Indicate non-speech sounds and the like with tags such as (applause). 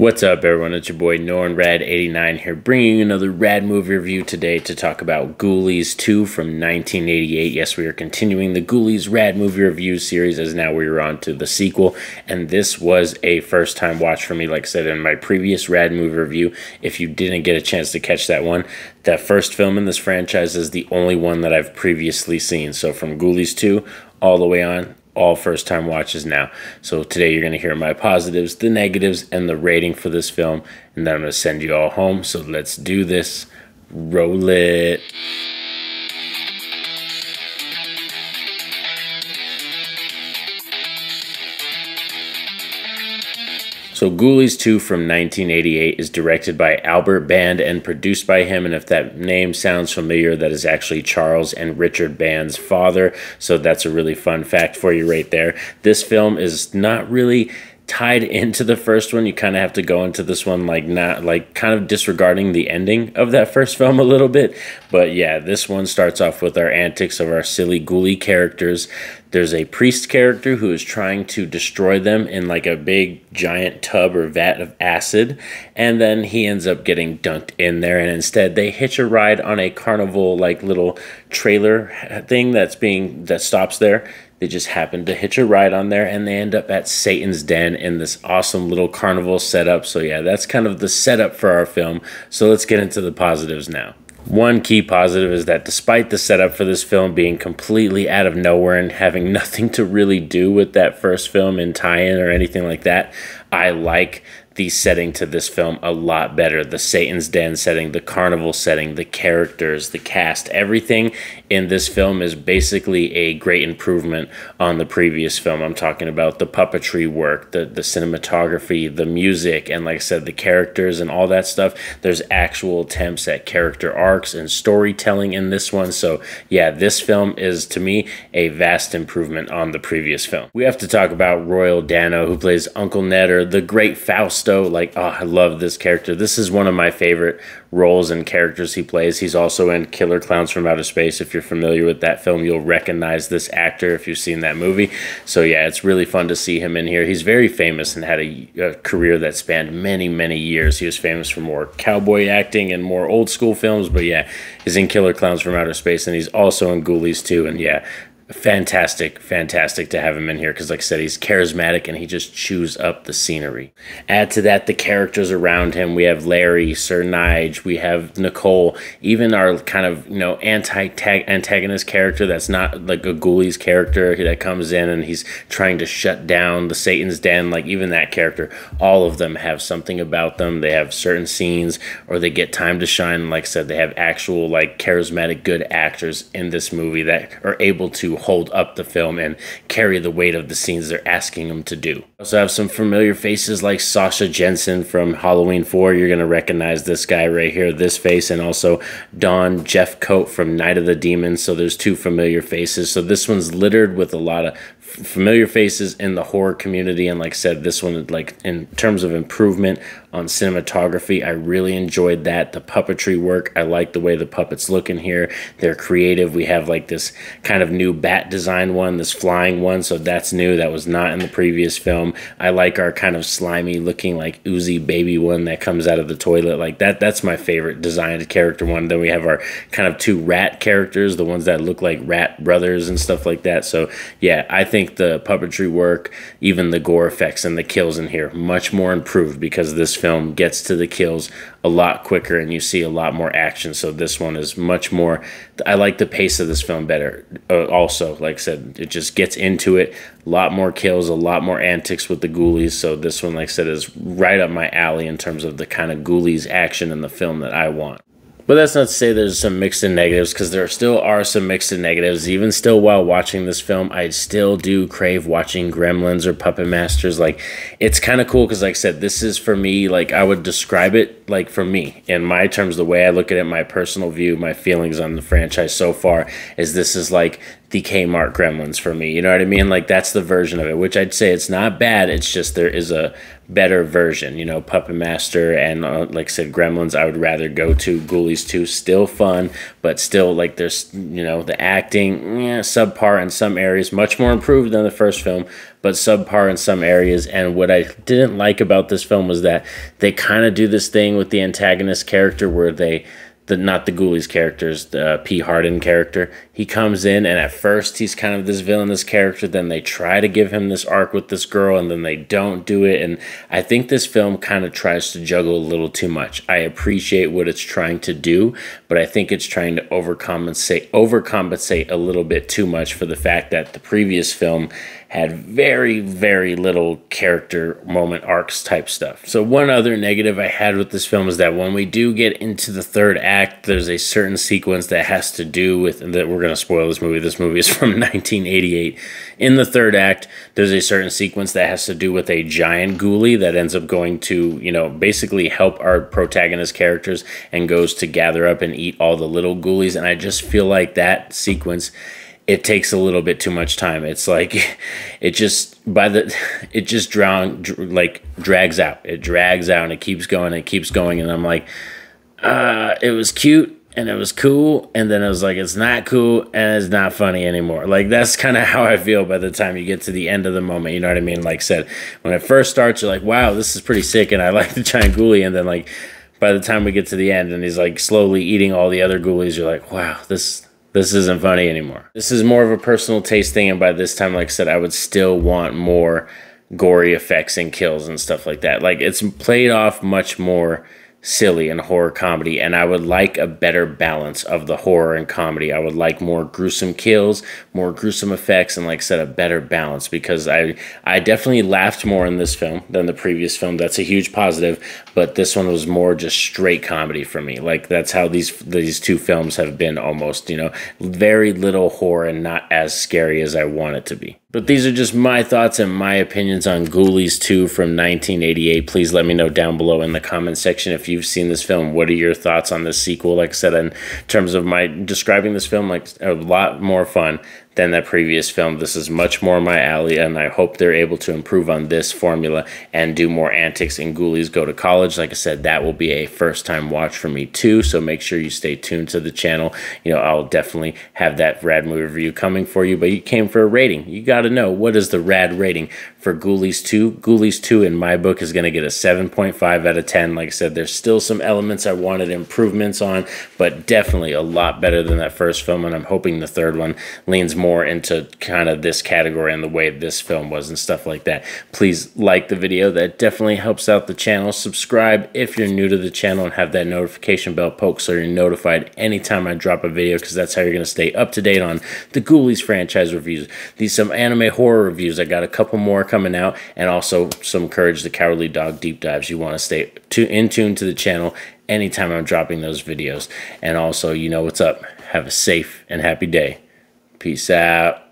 What's up, everyone? It's your boy Norin Radd 89 here, bringing you another rad movie review today to talk about Ghoulies 2 from 1988. Yes, we are continuing the Ghoulies Rad movie review series as now we are on to the sequel, and this was a first time watch for me. Like I said in my previous rad movie review, if you didn't get a chance to catch that one, that first film in this franchise is the only one that I've previously seen. So from Ghoulies 2 all the way on, all first time watches now. So today you're going to hear my positives, the negatives, and the rating for this film. And then I'm going to send you all home. So let's do this. Roll it. So Ghoulies 2 from 1988 is directed by Albert Band and produced by him. And if that name sounds familiar, that is actually Charles and Richard Band's father. So that's a really fun fact for you right there. This film is not really tied into the first one. You kind of have to go into this one like not like kind of disregarding the ending of that first film a little bit. But yeah, this one starts off with our antics of our silly ghoulie characters. There's a priest character who is trying to destroy them in like a big giant tub or vat of acid, and then he ends up getting dunked in there. And instead, they hitch a ride on a carnival like little trailer uh, thing that's being that stops there they just happen to hitch a ride on there and they end up at Satan's Den in this awesome little carnival setup. So, yeah, that's kind of the setup for our film. So, let's get into the positives now. One key positive is that despite the setup for this film being completely out of nowhere and having (laughs) nothing to really do with that first film in tie in or anything like that, I like the setting to this film a lot better. The Satan's Den setting, the carnival setting, the characters, the cast, everything in this film is basically a great improvement on the previous film. I'm talking about the puppetry work, the, the cinematography, the music, and like I said, the characters and all that stuff. There's actual attempts at character arcs and storytelling in this one. So, yeah, this film is to me a vast improvement on the previous film. We have to talk about Royal Dano, who plays Uncle Ned or the Great Faust like, oh, I love this character. This is one of my favorite roles and characters he plays. He's also in Killer Clowns from Outer Space. If you're familiar with that film, you'll recognize this actor if you've seen that movie. So, yeah, it's really fun to see him in here. He's very famous and had a, a career that spanned many, many years. He was famous for more cowboy acting and more old school films, but yeah, he's in Killer Clowns from Outer Space and he's also in Ghoulies 2. And yeah, fantastic, fantastic to have him in here because, like I said, he's charismatic and he just chews up the scenery. Add to that the characters around him. We have Larry, Sir Nige, we have Nicole, even our kind of you know anti antagonist character that's not like a Ghoulies character that comes in and he's trying to shut down the Satan's Den. Like even that character, all of them have something about them. They have certain scenes or they get time to shine. Like I said, they have actual like charismatic good actors in this movie that are able to hold up the film and carry the weight of the scenes they're asking them to do. Also have some familiar faces like Sasha Jenson from Halloween 4. You're going to recognize this guy right here, this face, and also Don Jeffcoat from Night of the Demons. So there's two familiar faces. So this one's littered with a lot of familiar faces in the horror community and like said this one like in terms of improvement on cinematography I really enjoyed that. The puppetry work I like the way the puppets look in here. They're creative. We have like this kind of new bat design one this flying one so that's new. That was not in the previous film. I like our kind of slimy looking like oozy baby one that comes out of the toilet. Like that that's my favorite designed character one. Then we have our kind of two rat characters the ones that look like rat brothers and stuff like that. So yeah I think think the puppetry work, even the gore effects and the kills in here, much more improved because this film gets to the kills a lot quicker and you see a lot more action. So this one is much more. I like the pace of this film better. Uh, also, like I said, it just gets into it. A lot more kills, a lot more antics with the ghoulies. So this one, like I said, is right up my alley in terms of the kind of ghoulies action in the film that I want. But that's not to say there's some mixed and negatives because there still are some mixed and negatives. Even still, while watching this film, I still do crave watching Gremlins or Puppet Masters. Like, it's kind of cool because, like I said, this is for me, like, I would describe it like for me in my terms, the way I look at it, my personal view, my feelings on the franchise so far is this is like the Kmart Gremlins for me. You know what I mean? Like that's the version of it, which I'd say it's not bad. It's just there is a better version. You know, Puppet Master and uh, like I said, Gremlins. I would rather go to Ghoulies 2. Still fun, but still like there's you know the acting yeah, subpar in some areas, much more improved than the first film, but subpar in some areas. And what I didn't like about this film was that they kind of do this thing with the antagonist character where they the not the Ghoulies characters, the uh, P. Harden character. He comes in and at first he's kind of this villainous character. Then they try to give him this arc with this girl, and then they don't do it. And I think this film kind of tries to juggle a little too much. I appreciate what it's trying to do, but I think it's trying to overcompensate overcompensate a little bit too much for the fact that the previous film had very, very little character moment arcs type stuff. So, one other negative I had with this film is that when we do get into the third act, there's a certain sequence that has to do with that we're going to spoil this movie. This movie is (laughs) from 1988. In the third act, there's a certain sequence that has to do with a giant ghoulie that ends up going to, you know, basically help our protagonist characters and goes to gather up and eat all the little ghoulies. And I just feel like that sequence it takes a little bit too much time. It's like (laughs) it just by the (laughs) it just drown like drags out. It drags out and it keeps going. It keeps going, and I'm like, uh, it was cute and it was cool, and then it was like it's not cool and it's not funny anymore. Like that's (laughs) kind of how I feel by the time you get to the end of the moment. You know what I mean? Like said, when it first starts, you're like, wow, this is pretty sick, and I like the giant ghoulie, and then like by the time we get to the end and he's like slowly eating all the other ghoulies, you're like, wow, this this isn't funny anymore. This is more of a personal taste thing, and by this time, like I said, I would still want more gory effects and kills and stuff like that. Like it's played off much more silly and horror comedy and I would like a better balance of the horror and comedy. I would like more gruesome kills, more gruesome effects and like said a better balance because I I definitely laughed more in this film than the previous film. That's a huge positive, but this one was more just straight comedy for me. Like that's how these these two films have been almost, you know, very little horror and not as scary as I want it to be. But these are just my thoughts and my opinions on Ghoulies 2 from 1988. Please let me know down below in the comment section if you've seen this film. What are your thoughts on this sequel? Like I said, in terms of my describing this film, like a lot more fun than that previous film. This is much more my alley, and I hope they're able to improve on this formula and do more antics and Ghoulies Go to College. Like I said, that will be a first time watch for me too, so make sure you stay tuned to the channel. You know, I'll definitely have that rad movie review coming for you, but you came for a rating. You got to know what is the rad rating for Ghoulies 2. Ghoulies 2 in my book is going to get a 7.5 out of 10. Like I said, there's still some elements I wanted improvements on, but definitely a lot better than that first film, and I'm hoping the third one leans more into kind of this category and the way this film was and stuff like that. Please like the video. That definitely helps out the channel. Subscribe if you're new to the channel and have that notification bell poked so you're notified anytime I drop a video because that's how you're going to stay up to date on the Ghoulies franchise reviews. These some anime horror reviews. I got a couple more coming out and also some Courage the Cowardly Dog deep dives. You want to stay to, in tune to the channel anytime I'm dropping those videos. And also, you know what's up. Have a safe and happy day. Peace out.